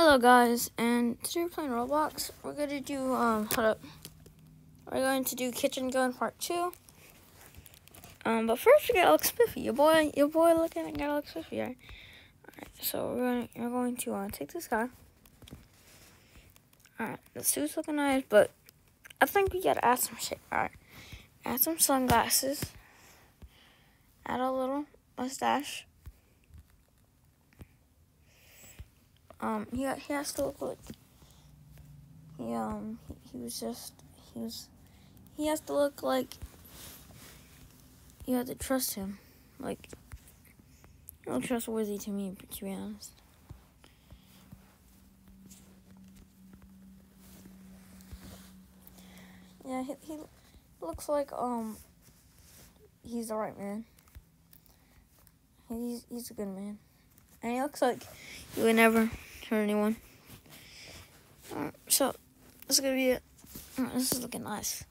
Hello guys, and today we're playing Roblox. We're gonna do um hold up. We're going to do Kitchen Gun Part 2. Um but first we gotta look spiffy. Your boy your boy looking at gotta look spiffy, right? Alright, so we're going to, we're going to uh, take this guy. Alright, the suit's looking nice, but I think we gotta add some shit. Alright. Add some sunglasses. Add a little mustache. Um, he he has to look like he um he, he was just he was he has to look like you have to trust him, like look trustworthy to me, to be honest. Yeah, he, he looks like um he's the right man. He's he's a good man, and he looks like he would never hurt anyone. Alright, so this is gonna be it. Right, this is looking nice.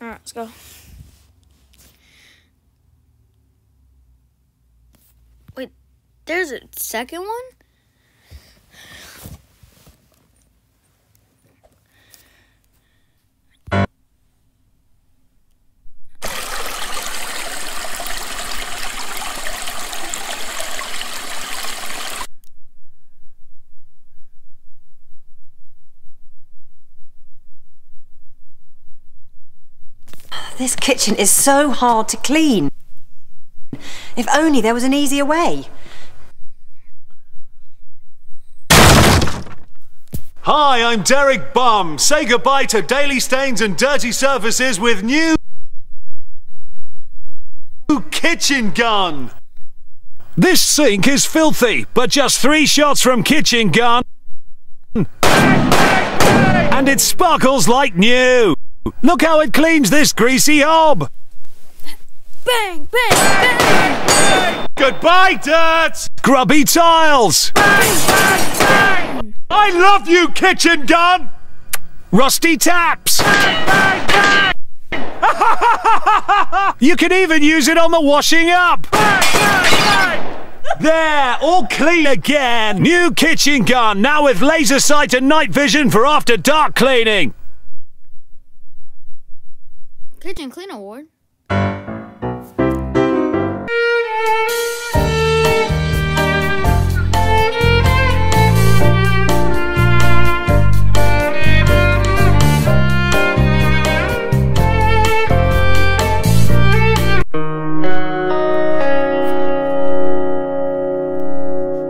Alright, let's go. Wait, there's a second one? This kitchen is so hard to clean. If only there was an easier way. Hi, I'm Derek Bum. Say goodbye to daily stains and dirty surfaces with new kitchen gun. This sink is filthy, but just three shots from kitchen gun and it sparkles like new. Look how it cleans this greasy hob! Bang, bang, bang! bang! Goodbye, dirt! Grubby tiles! Bang! bang, bang! I love you, kitchen gun! Rusty taps! Bang! bang, bang! You can even use it on the washing up! Bang, bang, Bang! There, all clean again! New kitchen gun, now with laser sight and night vision for after dark cleaning! Kitchen Clean Award.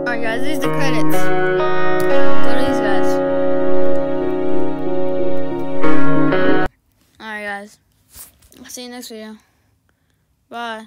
Alright guys, these are the credits. See you next video. Bye.